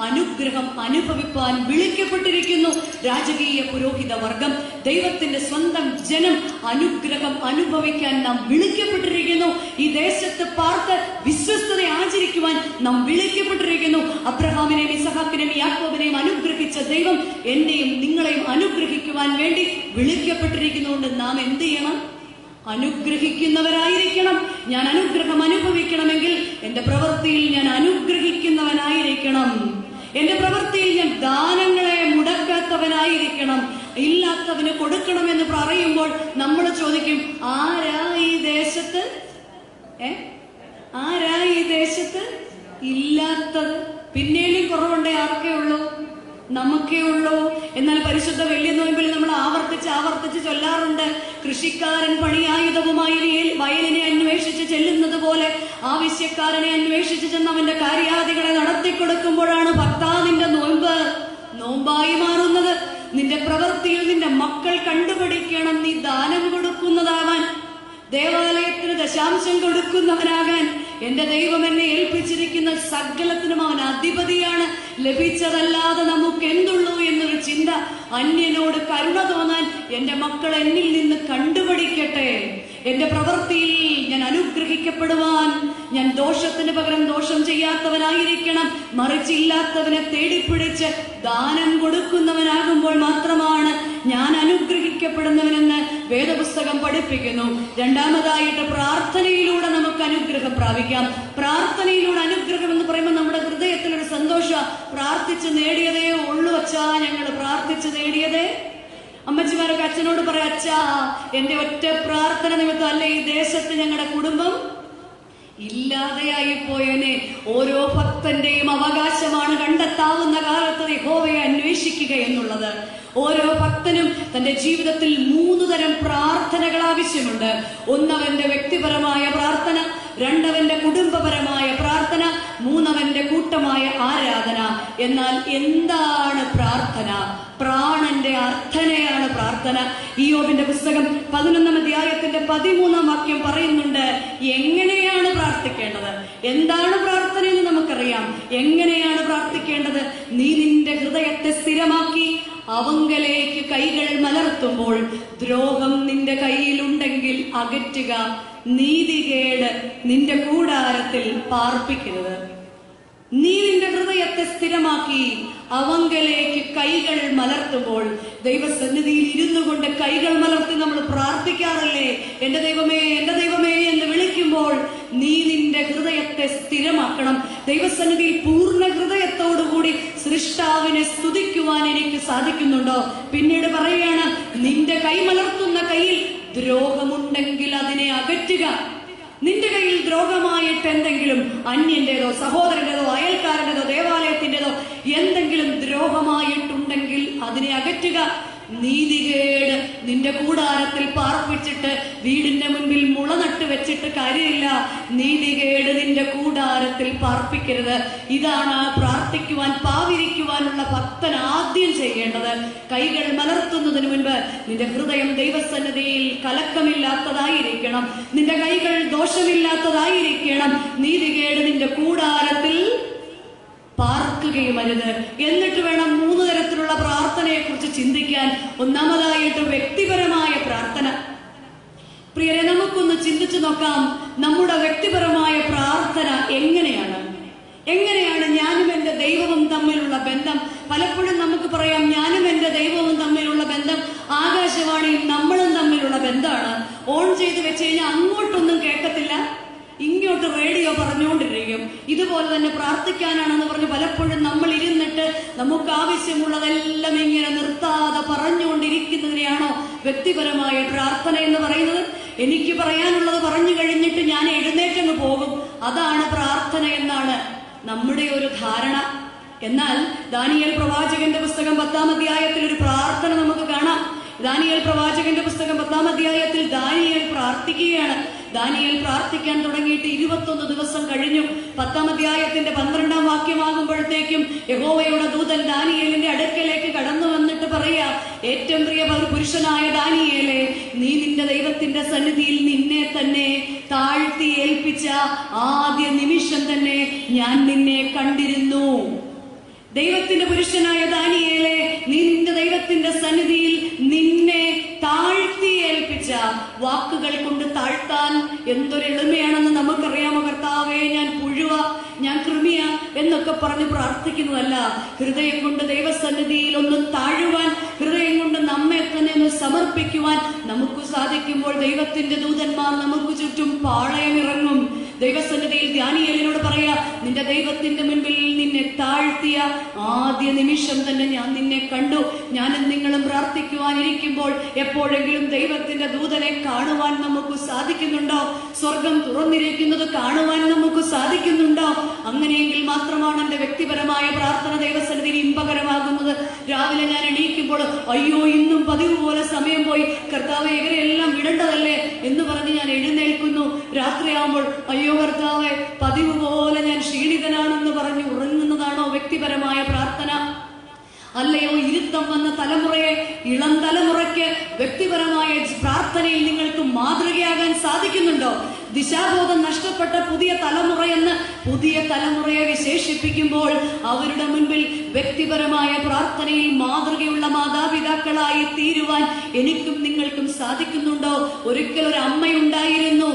അനുഗ്രഹം അനുഭവിപ്പാൻ വിളിക്കപ്പെട്ടിരിക്കുന്നു. രാജകീയ പുരോഹിത വർഗം ദൈവത്തിന്റെ സ്വന്തം ജനം അനുഗ്രഹം അനുഭവിക്കാൻ നാം വിളിക്കപ്പെട്ടിരിക്കുന്നു. ഈ ദേശത്ത് പാർത്ത് വിശ്വസ്തത ആചരിക്കുവാൻ നാം വിളിക്കപ്പെട്ടിരിക്കുന്നു. അബ്രഹാമിനെയും ഇസഹാക്കിനെയും യാക്കോബിനെയും അനുഗ്രഹിച്ച ദൈവം എന്നെയും നിങ്ങളെയും അനുഗ്രഹിക്കുവാൻ വേണ്ടി വിളിക്കപ്പെട്ടിരിക്കുന്നതുകൊണ്ട് നാം എന്ത് ചെയ്യണം? അനുഗ്രഹിക്കുന്നവരായിരിക്കണം. ഞാൻ അനുഗ്രഹം അനുഭവിക്കണമെങ്കിൽ എന്റെ പ്രവൃത്തിയിൽ ഞാൻ അനുഗ്രഹിക്കുന്നവനായിരിക്കണം. എന്റെ പ്രവൃത്തിയിൽ ഞാൻ ദാനങ്ങളെ മുടക്കാത്തവനായിരിക്കണം. ഇല്ലാത്തവന് കൊടുക്കണമെന്ന് പറയുമ്പോൾ നമ്മൾ ചോദിക്കും ആരാ ഈ ദേശത്ത്? ഏ? ആരാ ഈ ദേശത്ത്? ഇല്ലാത്തത്. പിന്നെയും കുറവുണ്ടേ ആർക്കേ ഉള്ളൂ? നമുക്കേ ഉള്ളൂ എന്നാൽ പരിശുദ്ധ വെള്ളി നോയമ്പിൽ നമ്മൾ ആവർത്തിച്ച് ആവർത്തിച്ച് ചൊല്ലാറുണ്ട്. കൃഷിക്കാരൻ പണിയായുധവുമായി വയലിനെ അന്വേഷിച്ച് ചെല്ലുന്നത് പോലെ ആവശ്യക്കാരനെ അന്വേഷിച്ച് ചെന്ന് അവന്റെ കാര്യാദികളെ നടത്തിക്കൊടുക്കുമ്പോഴാണ് ഭക്താവിന്റെ നോമ്പ് നോമ്പായി മാറുന്നത്. നിന്റെ പ്രവൃത്തിയിൽ നിന്റെ മക്കൾ കണ്ടുപിടിക്കണം. നീ ദാനം കൊടുക്കുന്നതാവാൻ ദേവാലയത്തിന് ദശാംശം കൊടുക്കുന്നവനാകാൻ എന്റെ ദൈവം എന്നെ ഏൽപ്പിച്ചിരിക്കുന്ന സകലത്തിനും അവൻ അധിപതിയാണ്. ലഭിച്ചതല്ലാതെ നമുക്ക് എന്തുള്ളൂ എന്നൊരു ചിന്ത അന്യനോട് കരുണ തോന്നാൻ എന്റെ മക്കൾ എന്നിൽ നിന്ന് കണ്ടുപിടിക്കട്ടെ. എന്റെ പ്രവൃത്തിയിൽ ഞാൻ അനുഗ്രഹിക്കപ്പെടുവാൻ ഞാൻ ദോഷത്തിന് പകരം ദോഷം ചെയ്യാത്തവനായിരിക്കണം. മറിച്ചില്ലാത്തവനെ തേടിപ്പിടിച്ച് ദാനം കൊടുക്കുന്നവനാകുമ്പോൾ മാത്രമാണ് ഞാൻ അനുഗ്രഹിക്കപ്പെടുന്നവനെന്ന് വേദപുസ്തകം പഠിപ്പിക്കുന്നു. രണ്ടാമതായിട്ട് പ്രാർത്ഥനയിലൂടെ നമുക്ക് അനുഗ്രഹം പ്രാപിക്കാം. പ്രാർത്ഥനയിലൂടെ അനുഗ്രഹം എന്ന് പറയുമ്പോൾ നമ്മുടെ ഹൃദയത്തിൽ ഒരു സന്തോഷ പ്രാർത്ഥിച്ച് നേടിയതേ ഉള്ളു. അച്ഛാ ഞങ്ങൾ പ്രാർത്ഥിച്ച് നേടിയതേ. അമ്മച്ചിമാരൊക്കെ അച്ഛനോട് പറയാം അച്ഛാ എന്റെ ഒറ്റ പ്രാർത്ഥന നിമിത്തം അല്ലെ ഈ ദേശത്ത് ഞങ്ങളുടെ കുടുംബം? ഇല്ലാതെയായി പോയനെ ഓരോ ഭക്തന്റെയും അവകാശമാണ് കണ്ടെത്താവുന്ന കാലത്ത് യഹോവയെ അന്വേഷിക്കുക എന്നുള്ളത്. ഓരോ ഭക്തനും തന്റെ ജീവിതത്തിൽ മൂന്ന് തരം പ്രാർത്ഥനകൾ ആവശ്യമുണ്ട്. ഒന്നവന്റെ വ്യക്തിപരമായ പ്രാർത്ഥന രണ്ടവന്റെ കുടുംബപരമായ പ്രാർത്ഥന മൂന്നവന്റെ കൂട്ടമായ ആരാധന. എന്നാൽ എന്താണ് പ്രാർത്ഥന? പ്രാണന്റെ അർത്ഥനയാണ് പ്രാർത്ഥന. ഇയോബിന്റെ പുസ്തകം പതിനൊന്നാം അധ്യായത്തിന്റെ പതിമൂന്നാം വാക്യം പറയുന്നുണ്ട് എങ്ങനെയാണ് പ്രാർത്ഥിക്കേണ്ടത്? എന്താണ് പ്രാർത്ഥന എന്ന് നമുക്കറിയാം. എങ്ങനെയാണ് പ്രാർത്ഥിക്കേണ്ടത്? നീ നിന്റെ ഹൃദയത്തെ സ്ഥിരമാക്കി അവങ്കലേക്ക് കൈകൾ മലർത്തുമ്പോൾ ദ്രോഹം നിന്റെ കയ്യിലുണ്ടെങ്കിൽ അകറ്റുക നീതികേട് നിന്റെ കൂടാരത്തിൽ പാർപ്പിക്കരുത്. നീ നിന്റെ ഹൃദയത്തെ സ്ഥിരമാക്കി അവങ്കലേക്ക് കൈകൾ മലർത്തുമ്പോൾ ദൈവസന്നിധിയിൽ ഇരുന്നു കൊണ്ട് കൈകൾ മലർത്തി നമ്മൾ പ്രാർത്ഥിക്കാറില്ലേ? എന്റെ ദൈവമേ എന്റെ ദൈവമേ എന്ന് വിളിക്കുമ്പോൾ നീ നിന്റെ ഹൃദയത്തെ സ്ഥിരമാക്കണം. ദൈവസന്നിധിയിൽ പൂർണ ഹൃദയത്തോടുകൂടി സൃഷ്ടാവിനെ സ്തുതിക്കുവാൻ എനിക്ക് സാധിക്കുന്നുണ്ടോ? പിന്നീട് പറയുകയാണ് നിന്റെ കൈമലർത്തുന്ന കയ്യിൽ ദ്രോഹമുണ്ടെങ്കിൽ അതിനെ അകറ്റുക. നിന്റെ കയ്യിൽ ദ്രോഹമായിട്ട് എന്തെങ്കിലും അന്യന്റേതോ സഹോദരന്റേതോ അയൽക്കാരന്റേതോ ദേവാലയത്തിന്റേതോ എന്തെങ്കിലും ദ്രോഹമായിട്ടുണ്ടെങ്കിൽ അതിനെ അകറ്റുക. നീതികേട് നിന്റെ കൂടാരത്തിൽ പാർപ്പിച്ചിട്ട് വീടിന്റെ മുൻപിൽ മുള നട്ട് വെച്ചിട്ട് കാര്യമില്ല. നീതികേട് നിന്റെ കൂടാരത്തിൽ പാർപ്പിക്കരുത്. ഇതാണ് പ്രാർത്ഥിക്കുവാൻ പാവിരിക്കുവാനുള്ള ഭക്തൻ ആദ്യം ചെയ്യേണ്ടത്. കൈകൾ മലർത്തുന്നതിന് മുൻപ് നിന്റെ ഹൃദയം ദൈവസന്നിധിയിൽ കലക്കമില്ലാത്തതായിരിക്കണം. നിന്റെ കൈകൾ ദോഷമില്ലാത്തതായിരിക്കണം. നീതികേട് നിന്റെ കൂടാരത്തിൽ പാർക്കുകയും അരുത് എന്നിട്ട് വേണം തരത്തിലുള്ള പ്രാർത്ഥനയെക്കുറിച്ച് ചിന്തിക്കാൻ ഒന്നാമതായിട്ട് വ്യക്തിപരമായ പ്രാർത്ഥന. പ്രിയരെ നമുക്കൊന്ന് ചിന്തിച്ചു നോക്കാം നമ്മുടെ വ്യക്തിപരമായ പ്രാർത്ഥന എങ്ങനെയാണ്? എങ്ങനെയാണ് ഞാനും എന്റെ ദൈവവും തമ്മിലുള്ള ബന്ധം? പലപ്പോഴും നമുക്ക് പറയാം ഞാനും എന്റെ ദൈവവും തമ്മിലുള്ള ബന്ധം ആകാശവാണിയും നമ്മളും തമ്മിലുള്ള ബന്ധമാണ്. ഓൺ ചെയ്ത് വെച്ച് കഴിഞ്ഞാൽ അങ്ങോട്ടൊന്നും കേൾക്കത്തില്ല. ഇങ്ങോട്ട് റേഡിയോ പറഞ്ഞുകൊണ്ടിരിക്കും. ഇതുപോലെ തന്നെ പ്രാർത്ഥിക്കാനാണെന്ന് പറഞ്ഞ് പലപ്പോഴും നമ്മൾ നമുക്ക് ആവശ്യമുള്ളതെല്ലാം ഇങ്ങനെ നിർത്താതെ പറഞ്ഞുകൊണ്ടിരിക്കുന്നതിനെയാണോ വ്യക്തിപരമായ പ്രാർത്ഥന എന്ന് പറയുന്നത്? എനിക്ക് പറയാനുള്ളത് പറഞ്ഞു കഴിഞ്ഞിട്ട് ഞാൻ എഴുന്നേറ്റങ്ങ് പോകും. അതാണ് പ്രാർത്ഥന എന്നാണ് നമ്മുടെ ഒരു ധാരണ. എന്നാൽ ദാനിയൽ പ്രവാചകന്റെ പുസ്തകം പത്താം അധ്യായത്തിൽ ഒരു പ്രാർത്ഥന നമുക്ക് കാണാം. ദാനിയൽ പ്രവാചകന്റെ പുസ്തകം പത്താം അധ്യായത്തിൽ ദാനിയൽ പ്രാർത്ഥിക്കുകയാണ്. ദാനിയേൽ പ്രാർത്ഥിക്കാൻ തുടങ്ങിയിട്ട് ഇരുപത്തൊന്ന് ദിവസം കഴിഞ്ഞു പത്താം അധ്യായത്തിന്റെ പന്ത്രണ്ടാം വാക്യമാകുമ്പോഴത്തേക്കും യഹോവയുടെ ദൂതൻ ദാനിയേലിന്റെ അടുക്കലേക്ക് കടന്നു വന്നിട്ട് പറയാ ഏറ്റവും പ്രിയ പുരുഷനായ ദാനിയേലെ നീ നിന്റെ ദൈവത്തിന്റെ സന്നിധിയിൽ നിന്നെ തന്നെ താഴ്ത്തി ഏൽപ്പിച്ച ആദ്യ നിമിഷം തന്നെ ഞാൻ നിന്നെ കണ്ടിരുന്നു. ദൈവത്തിന്റെ പുരുഷനായ ദാനിയേലെ നിന്റെ ദൈവത്തിന്റെ സന്നിധിയിൽ നിന്നെ താഴ്ത്തി ഏൽപ്പിച്ച വാക്കുകൾ കൊണ്ട് താഴ്ത്താൻ എന്തൊരു എളിമയാണെന്ന് നമുക്കറിയാമോ കർത്താവേ? ഞാൻ പുഴുവ ഞാൻ കൃമിയ എന്നൊക്കെ പറഞ്ഞ് പ്രാർത്ഥിക്കുന്നതല്ല. ഹൃദയം കൊണ്ട് ദൈവസന്നിധിയിൽ ഒന്ന് താഴുവാൻ ഹൃദയം കൊണ്ട് നമ്മെ തന്നെ ഒന്ന് സമർപ്പിക്കുവാൻ നമുക്ക് സാധിക്കുമ്പോൾ ദൈവത്തിന്റെ ദൂതന്മാർ നമുക്ക് ചുറ്റും പാളയമിറങ്ങും. ദൈവസന്നിധിയിൽ ധ്യാനിയലിനോട് പറയാ നിന്റെ ദൈവത്തിന്റെ മുൻപിൽ നിന്നെ താഴ്ത്തിയ ആദ്യ നിമിഷം തന്നെ ഞാൻ നിന്നെ കണ്ടു. ഞാനും നിങ്ങളും പ്രാർത്ഥിക്കുവാനിരിക്കുമ്പോൾ എപ്പോഴെങ്കിലും ദൈവത്തിന്റെ ദൂതനെ കാണുവാൻ നമുക്ക് സാധിക്കുന്നുണ്ടോ? സ്വർഗം തുറന്നിരിക്കുന്നത് കാണുവാൻ നമുക്ക് സാധിക്കുന്നുണ്ടോ? അങ്ങനെയെങ്കിൽ മാത്രമാണ് എന്റെ വ്യക്തിപരമായ പ്രാർത്ഥന ദൈവസന്നിധിയിൽ ഇമ്പകരമാകുന്നത്. രാവിലെ ഞാൻ എണീക്കുമ്പോൾ അയ്യോ ഇന്നും പതിവ് പോലെ സമയം പോയി. കർത്താവ് ഇവരെല്ലാം വിടേണ്ടതല്ലേ എന്ന് പറഞ്ഞ് ഞാൻ എഴുന്നേൽക്കുന്നു. രാത്രിയാകുമ്പോൾ അയ്യോ കർത്താവെ പതിവ് പോലെ ഞാൻ ക്ഷീണിതനാണെന്ന് പറഞ്ഞ് ഉറങ്ങുന്നതാണോ വ്യക്തിപരമായ പ്രാർത്ഥന? അല്ലയോ ഇരുത്തം വന്ന തലമുറയെ ഇളം തലമുറയ്ക്ക് വ്യക്തിപരമായ പ്രാർത്ഥനയിൽ നിങ്ങൾക്ക് മാതൃകയാകാൻ സാധിക്കുന്നുണ്ടോ? ദിശാബോധം നഷ്ടപ്പെട്ട പുതിയ തലമുറയെന്ന് പുതിയ തലമുറയെ വിശേഷിപ്പിക്കുമ്പോൾ അവരുടെ മുൻപിൽ വ്യക്തിപരമായ പ്രാർത്ഥനയിൽ മാതൃകയുള്ള മാതാപിതാക്കളായി തീരുവാൻ എനിക്കും നിങ്ങൾക്കും സാധിക്കുന്നുണ്ടോ? ഒരിക്കൽ ഒരു അമ്മയുണ്ടായിരുന്നു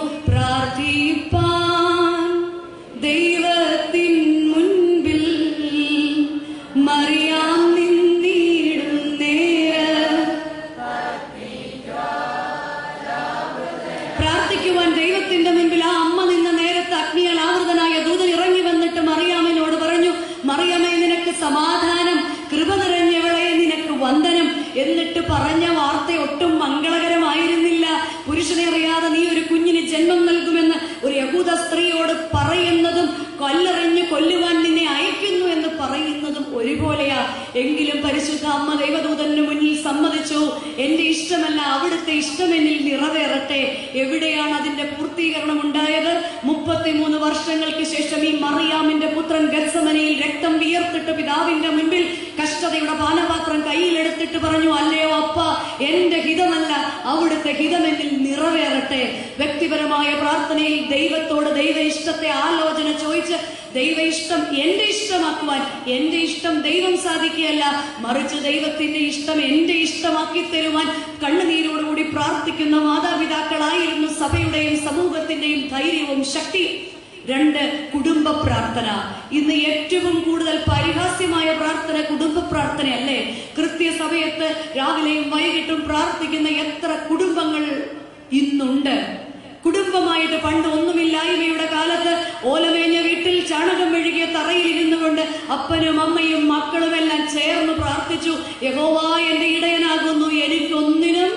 സമാധാനം കൃപ നിറഞ്ഞവളെ നിനക്ക് വന്ദനം എന്നിട്ട് പറഞ്ഞ വാർത്ത ഒട്ടും മംഗളകരമായിരുന്നില്ല. പുരുഷനെ അറിയാതെ നീ ഒരു കുഞ്ഞിന് ജന്മം നൽകുമെന്ന് ഒരു യഹൂദ സ്ത്രീയോട് പറയുന്നതും കൊല്ലറിഞ്ഞ് കൊല്ലുവാൻ നിന്നെ അയക്കുന്നു എന്ന് പറയുന്നതും ഒരുപോലെയാ. എങ്കിലും പരിശുദ്ധ അമ്മ ദൈവദൂതന് മുന്നിൽ സമ്മതിച്ചു. എന്റെ ഇഷ്ടമല്ല അവിടുത്തെ ഇഷ്ടം എന്നിൽ നിറവേറട്ടെ. എവിടെയാണ് അതിന്റെ പൂർത്തീകരണം ഉണ്ടായത്? മുപ്പത്തിമൂന്ന് വർഷങ്ങൾക്ക് ശേഷം ഈ മറിയാമിന്റെ പുത്രൻ ഗത്സമനയിൽ രക്തം വിയർത്തിട്ട് പിതാവിന്റെ മുൻപിൽ കഷ്ടതയുടെ പാനപാത്രം കയ്യിലെടുത്തിട്ട് പറഞ്ഞു അല്ലയോ അപ്പ എന്റെ ഹിതമല്ല. അവിടുത്തെ ഹിതമെന്നിൽ നിറവേറട്ടെ. വ്യക്തിപരമായ പ്രാർത്ഥനയിൽ ദൈവത്തോട് ദൈവ ഇഷ്ടത്തെ ആലോചന ചോദിച്ച് ദൈവ ഇഷ്ടം എന്റെ ഇഷ്ടമാക്കുവാൻ എന്റെ ഇഷ്ടം ദൈവം സാധിക്കുകയല്ല. മറിച്ച് ദൈവത്തിന്റെ ഇഷ്ടം എന്റെ ഇഷ്ടമാക്കി തരുവാൻ കണ്ണുനീരോടുകൂടി പ്രാർത്ഥിക്കുന്ന മാതാപിതാക്കളായിരുന്നു സഭയുടെയും സമൂഹത്തിന്റെയും ധൈര്യവും ശക്തിയും. രണ്ട് കുടുംബ പ്രാർത്ഥന. ഇന്ന് ഏറ്റവും കൂടുതൽ പരിഹാസ്യമായ പ്രാർത്ഥന കുടുംബ പ്രാർത്ഥനയല്ലേ? കൃത്യസമയത്ത് രാവിലെയും വൈകിട്ടും പ്രാർത്ഥിക്കുന്ന എത്ര കുടുംബങ്ങൾ ഇന്നുണ്ട്? കുടുംബമായിട്ട് പണ്ട് ഒന്നുമില്ലായ്മയുടെ കാലത്ത് ഓലമേഞ്ഞ വീട്ടിൽ ചാണകം മെഴുകിയ തറയിൽ ഇരുന്നു കൊണ്ട് അപ്പനും അമ്മയും മക്കളുമെല്ലാം ചേർന്ന് പ്രാർത്ഥിച്ചു യഹോവാ എന്റെ ഇടയനാകുന്നു എനിക്കൊന്നിനും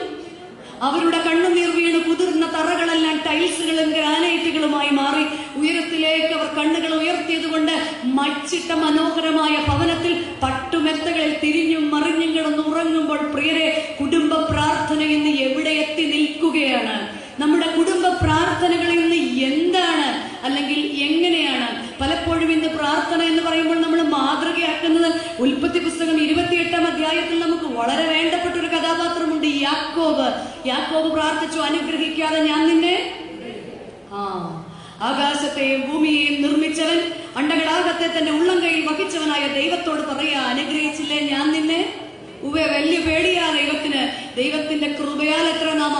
അവരുടെ കണ്ണുനീർ വീണ് കുതിർന്ന തറകളെല്ലാം ടൈൽസുകളും ഗ്രാനൈറ്റുകളുമായി മാറി ഉയരത്തിലേക്ക് അവർ കണ്ണുകൾ ഉയർത്തിയതുകൊണ്ട് മച്ചിട്ട മനോഹരമായ ഭവനത്തിൽ പട്ടുമെത്തകളിൽ തിരിഞ്ഞും മറിഞ്ഞും കിടന്ന് ഉറങ്ങുമ്പോൾ പ്രിയരെ കുടുംബ പ്രാർത്ഥന ഇന്ന് എവിടെ എത്തി നിൽക്കുകയാണ് നമ്മുടെ കുടുംബ പ്രാർത്ഥനകൾ ഇന്ന് എന്താണ് അല്ലെങ്കിൽ എങ്ങനെയാണ് പലപ്പോഴും ഇന്ന് പ്രാർത്ഥന എന്ന് പറയുമ്പോൾ നമ്മൾ മാതൃകയാക്കുന്നത് ഉൽപ്പത്തി പുസ്തകം ഇരുപത്തിയെട്ടാം അധ്യായത്തിൽ നമുക്ക് വളരെ വേണ്ടപ്പെട്ട ഒരു കഥാപാത്രമുണ്ട് യാക്കോബ്. യാക്കോബ് പ്രാർത്ഥിച്ചു അനുഗ്രഹിക്കാതെ ഞാൻ നിന്നെ ആ ആകാശത്തെയും ഭൂമിയെയും നിർമ്മിച്ചവൻ അണ്ടകടാകത്തെ തന്റെ ഉള്ളം കയ്യിൽ വഹിച്ചവനായ ദൈവത്തോട് പറയാ അനുഗ്രഹിച്ചില്ലേ ഞാൻ നിന്നെ? ഉവ വലിയ പേടിയാ ദൈവത്തിന്. ദൈവത്തിന്റെ കൃപയാൽ എത്ര നാം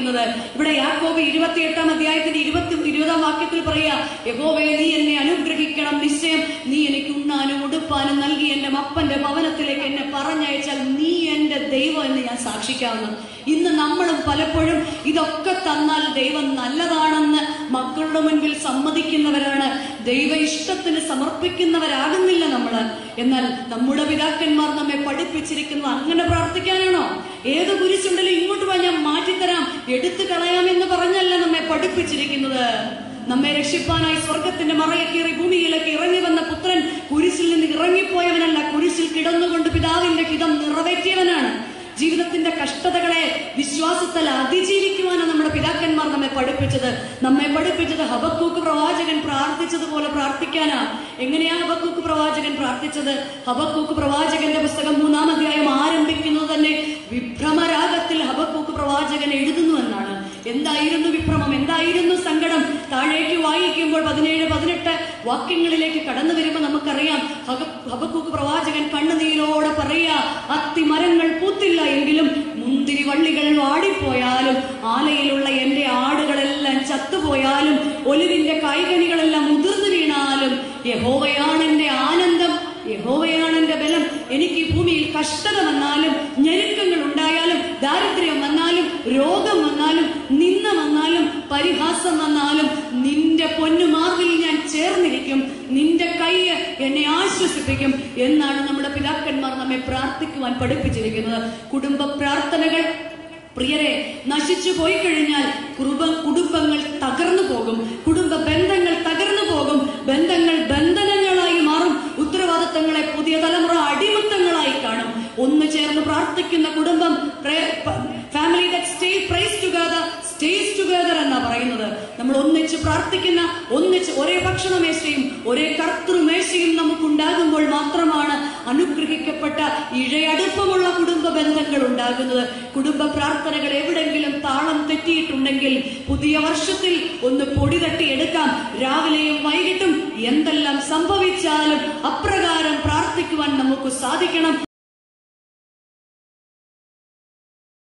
ആയിരിക്കുന്നത് ഇവിടെ യാക്കോബ് ഇരുപത്തിയെട്ടാം അധ്യായത്തിന്റെ ഇരുപത്തി ഇരുപതാം വാക്യത്തിൽ പറയാ യഹോവേ നീ എന്നെ അനുഗ്രഹിക്കണം. നിശ്ചയം നീ എനിക്ക് ഉണ്ണാനും ഉടുപ്പാനും നൽകി. എന്റെ മപ്പന്റെ ഭവനത്തിലേക്ക് എന്നെ പറഞ്ഞയച്ചാൽ നീ എന്റെ ദൈവം എന്ന് ഞാൻ സാക്ഷിക്കാവുന്നു. ഇന്ന് നമ്മളും പലപ്പോഴും ഇതൊക്കെ തന്നാൽ ദൈവം നല്ലതാണെന്ന് മക്കളുടെ മുൻപിൽ സമ്മതിക്കുന്നവരാണ്. ദൈവ ഇഷ്ടത്തിന് സമർപ്പിക്കുന്നവരാകുന്നില്ല നമ്മൾ എന്നാൽ നമ്മുടെ പിതാക്കന്മാർ നമ്മെ പഠിപ്പിച്ചിരിക്കുന്നത് അങ്ങനെ പ്രാർത്ഥിക്കാനാണോ? ഏത് കുരിശുണ്ടെങ്കിലും ഇങ്ങോട്ട് പോയി ഞാൻ മാറ്റിത്തരാം. എടുത്തു കളയാം എന്ന് പറഞ്ഞല്ല നമ്മെ പഠിപ്പിച്ചിരിക്കുന്നത്. നമ്മെ രക്ഷിപ്പാനായി സ്വർഗത്തിന്റെ മറയെ കയറി ഭൂമിയിലേക്ക് ഇറങ്ങി വന്ന പുത്രൻ കുരിശിൽ നിന്ന് ഇറങ്ങിപ്പോയവനല്ല. കുരിശിൽ കിടന്നുകൊണ്ട് പിതാവിന്റെ ഹിതം നിറവേറ്റിയവനാണ്. ജീവിതത്തിന്റെ കഷ്ടതകളെ വിശ്വാസത്താൽ അതിജീവിക്കുവാനാണ് നമ്മുടെ പിതാക്കന്മാർ നമ്മെ പഠിപ്പിച്ചത്. നമ്മെ പഠിപ്പിച്ചത് ഹബക്കൂക്ക് പ്രവാചകൻ പ്രാർത്ഥിച്ചതുപോലെ പ്രാർത്ഥിക്കാനാ. എങ്ങനെയാണ് ഹബക്കൂക്ക് പ്രവാചകൻ പ്രാർത്ഥിച്ചത്? ഹബക്കൂക്ക് പ്രവാചകന്റെ പുസ്തകം മൂന്നാം അധ്യായം ആരംഭിക്കുന്നത് തന്നെ വിഭ്രമരാഗത്തിൽ ഹബക്കൂക്ക് പ്രവാചകൻ എഴുതുന്നു എന്നാണ്. എന്തായിരുന്നു വിഭ്രമം? എന്തായിരുന്നു സങ്കടം? താഴേക്ക് വായിക്കുമ്പോൾ പതിനേഴ് പതിനെട്ട് വാക്യങ്ങളിലേക്ക് കടന്നു വരുമ്പോൾ നമുക്കറിയാം. ഹബക്കൂക്ക് പ്രവാചകൻ കണ്ണുനീരോടെ പറയുക അത്തിമരങ്ങൾ പൂത്തില്ല എങ്കിലും മുന്തിരി വള്ളികൾ വാടിപ്പോയാലും ആലയിലുള്ള എന്റെ ആടുകളെല്ലാം ചത്തുപോയാലും ഒലിവിന്റെ കായ്കനികളെല്ലാം മുതിർന്നു വീണാലും യഹോവയാണ് എന്റെ ആനന്ദം യഹോവയാണ് എന്റെ ബലം. എനിക്ക് ഭൂമിയിൽ കഷ്ടത വന്നാലും ഞെരുക്കങ്ങൾ ഉണ്ടായാലും ദാരിദ്ര്യം വന്നാലും രോഗം വന്നാലും നിന്ന വന്നാലും പരിഹാസം വന്നാലും നിന്റെ പൊന്നുമാർവിൽ ഞാൻ ചേർന്നിരിക്കും. നിന്റെ കൈ എന്നെ ആശ്വസിപ്പിക്കും. എന്നാണ് നമ്മുടെ പിതാക്കന്മാർ നമ്മെ പ്രാർത്ഥിക്കുവാൻ പഠിപ്പിച്ചിരിക്കുന്നത്. കുടുംബ പ്രാർത്ഥനകൾ പ്രിയരെ നശിച്ചു പോയി കഴിഞ്ഞാൽ കുടുംബ കുടുംബങ്ങൾ തകർന്നു പോകും. കുടുംബ ബന്ധങ്ങൾ തകർന്നു പോകും ബന്ധങ്ങൾ ബന്ധനങ്ങളായി മാറും ഉത്തരവാദിത്തങ്ങളെ പുതിയ തലമുറ അടിമത്തങ്ങളായി കാണും ഒന്ന് ചേർന്ന് പ്രാർത്ഥിക്കുന്ന കുടുംബം family that stay prays together stays together എന്നാ പറയുന്നത് നമ്മൾ ഒന്നിച്ച് പ്രാർത്ഥിക്കുന്ന ഒന്നിച്ച് ഒരേ ഭക്ഷണമേശയും ഒരേ കർത്തൃമേശയും നമുക്കുണ്ടാകുമ്പോൾ മാത്രമാണ് അനുഗ്രഹിക്കപ്പെട്ട ഇഴയടുപ്പമുള്ള കുടുംബ ബന്ധങ്ങൾ ഉണ്ടാകുന്നത്. കുടുംബ പ്രാർത്ഥനകൾ എവിടെങ്കിലും താളം തെറ്റിയിട്ടുണ്ടെങ്കിൽ പുതിയ വർഷത്തിൽ ഒന്ന് പൊടി തട്ടിയെടുക്കാം രാവിലെയും വൈകിട്ടും എന്തെല്ലാം സംഭവിച്ചാലും അപ്രകാരം പ്രാർത്ഥിക്കുവാൻ നമുക്ക് സാധിക്കണം.